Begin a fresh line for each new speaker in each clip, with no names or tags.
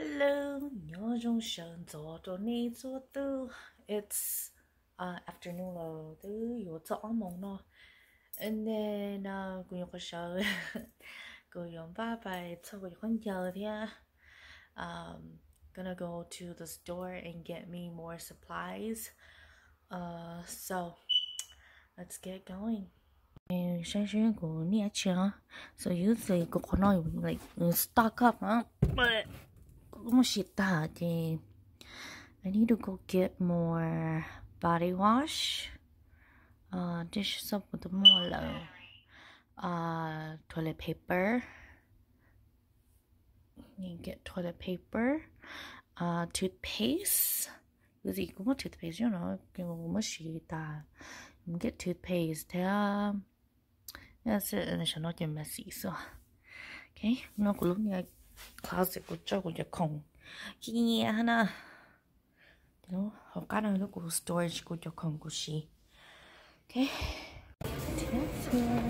Hello, It's uh, afternoon lo, And then uh, có sợ cô dùng ba bài sau cô không chờ thì um gonna go to the store and get me more supplies. Uh, so let's get going. And so usually go like stock up, huh? But I need to go get more body wash, uh, dish soap with the more uh, toilet paper. You get toilet paper, uh, toothpaste. Usually, go more toothpaste, you know, get toothpaste. Theo, that's it, and it's not your messy, so okay. No, go look like closet của cho của không khi nghe hana nó học cái nào nó của storage của cho không của chị okay just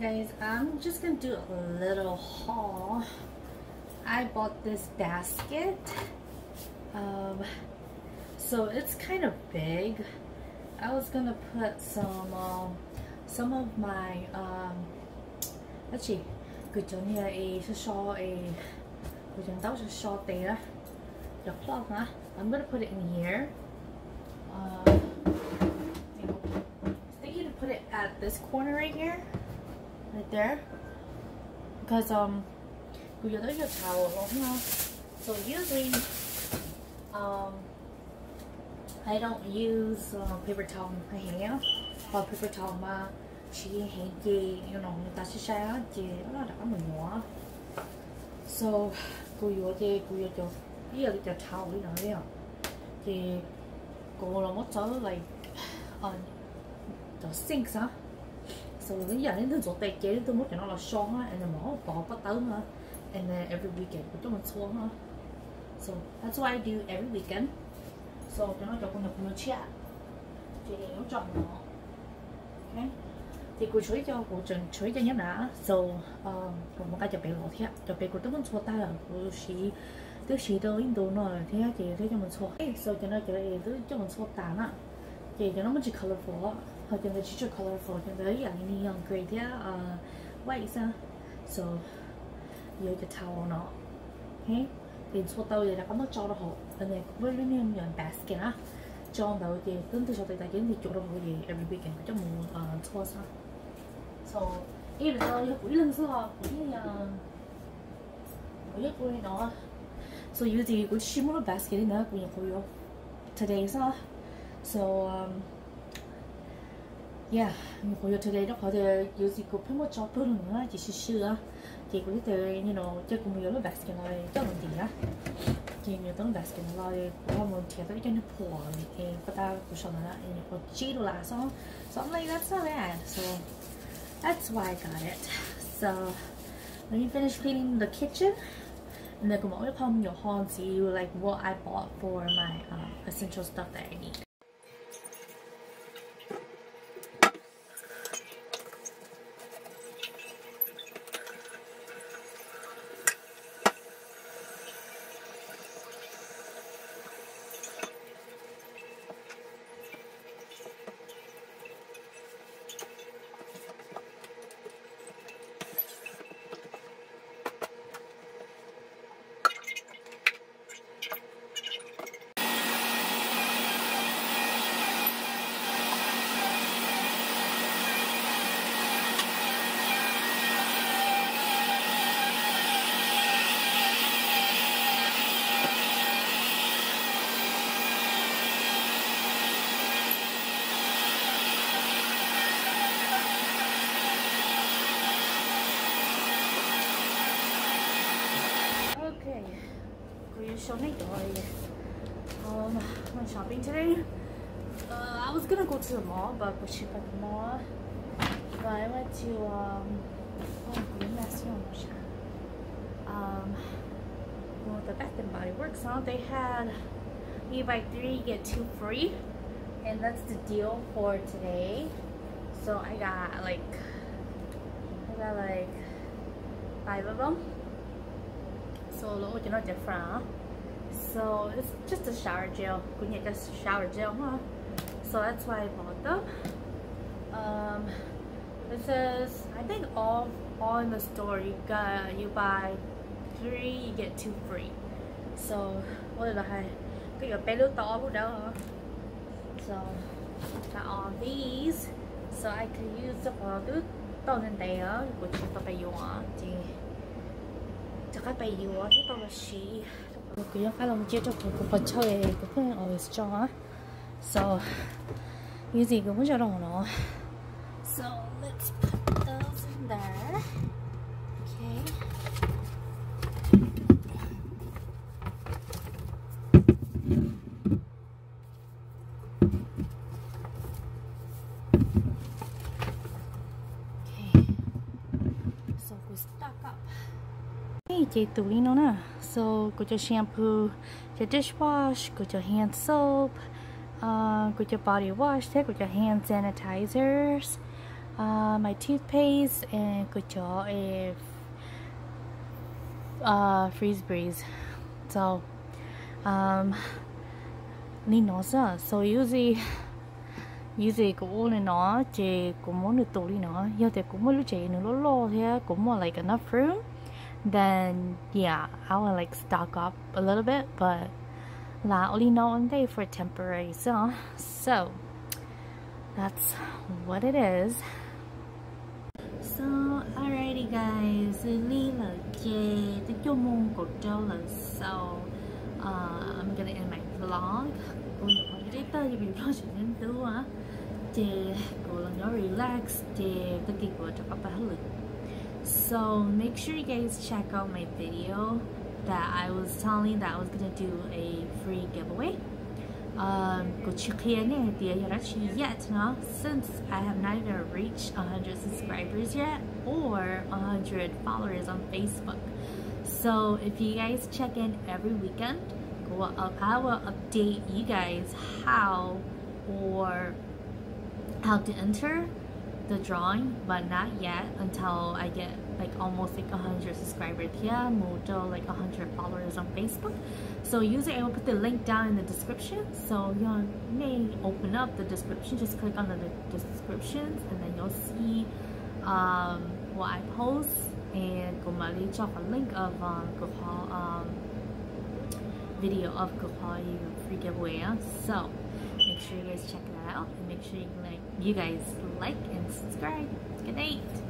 guys i'm just gonna do a little haul. I bought this basket um, so it's kind of big. I was gonna put some um, some of my um let's see good job here a shaw a good job that was a short there the cloth huh? i'm gonna put it in here. Uh, thinking to put it at this corner right here right there. Because um we got your towel now so usually um I don't use uh, paper towel my hair or paper towel mà chỉ hay gì you know người ta sẽ xài chỉ đó là đã mình mua so cô yêu thì cô yêu cho bây giờ cái towel đi nói đi à thì cô là mất số like on um, the sinks á huh? So bây giờ đến tôi tay chế tôi muốn cho nó là son ha, and then bỏ bỏ bắt tới ha, and then every weekend tôi chúng mình ha so that's why I do every weekend. So cho nó cho con được nó chia chị nó chọn nó. Okay thì cô chuối cho cô chọn chuối cho nhất đã so um một cái chụp bé lọ thiệt chụp bé cô tôi muốn xua tay là cô chỉ tôi chỉ đâu in đồ nó thế chị thế cho mình xua so cho nó cho nó cho mình xua tàn á chị cho nó mới chỉ colorful like in the teacher color for the very neon gray there uh white sa so you cái towel or not. Okay? Tiền số tàu vậy là có nó cho nó hộ anh này với lý niệm nhận basket á cho đầu thì tính từ sau tay tài chính thì chụp đâu cái every weekend. Cho mùa uh, tour sa so ý là tao quỹ lưng xưa quỹ quỹ quỹ nó so you thì quỹ shimura basket thì nó quỹ quỹ today sa so um, yeah. for your today đó có thể usually có phải một job hơn nữa chỉ sư sư á thì có thể you know chắc cũng nhiều lúc basket này cho mình gì á thì nhiều tấm basket này có một thiệt tới cho nó phù thì có ta cũng xong rồi thì có chỉ là xong something like that's not bad so that's why I got it. So let me finish cleaning the kitchen. And then come come your home and see like what I bought for my um, essential stuff that I need shopping um I went shopping today? Uh, I was gonna go to the mall but we cheap at the mall. But I went to um oh, um well the Bath and Body Works huh? they had you buy three get two free. And that's the deal for today. So I got like I got like five of them. So little you know different huh? so it's just a shower gel kunya just shower gel huh so that's why I bought them um it says I think all all in the store you got you buy three you get two free so what did I cái your belly to của đó so got all these so I can use the product to nên there của chị có phải dùng thì chắc phải phải dùng thì tôi là she 그냥 하 려면 찌적고 그 버처에 그 푸는 always 줘. So easy 그 문제로 너. So let's put those in there. Okay. Okay. So we stack up. Hey, chị tụi nó Nè so got your shampoo your dishwash got your hand soap uh, got your body wash there got your hand sanitizers uh, my toothpaste and got your uh, uh, Febreze. So um ninosa so usually usually cũng ôn nó chỉ cũng muốn được tụ đi nó giờ thì cũng muốn lúc chị nữa lo lo thế cũng muốn like enough room then yeah, I will like stock up a little bit, but la only know one day for temporary. So, so that's what it is. So, alrighty guys, Lee the so uh, I'm gonna end my vlog. Chị cô là nó relax, chị tất kỳ của bạn lực so make sure you guys check out my video that I was telling that I was gonna do a free giveaway. Um yet no? since I have not even reached 100 subscribers yet or 100 followers on Facebook. So if you guys check in every weekend I will update you guys how or how to enter the drawing but not yet until I get like almost like 100 subscribers. Here Mojo like 100 followers on Facebook. So usually I will put the link down in the description. So you may open up the description. Just click on the, descriptions and then you'll see um, what I post. And go mali chop a link of um, um video of Gopal free giveaway so make sure you guys check that out. And make sure you like you guys like and subscribe. Good night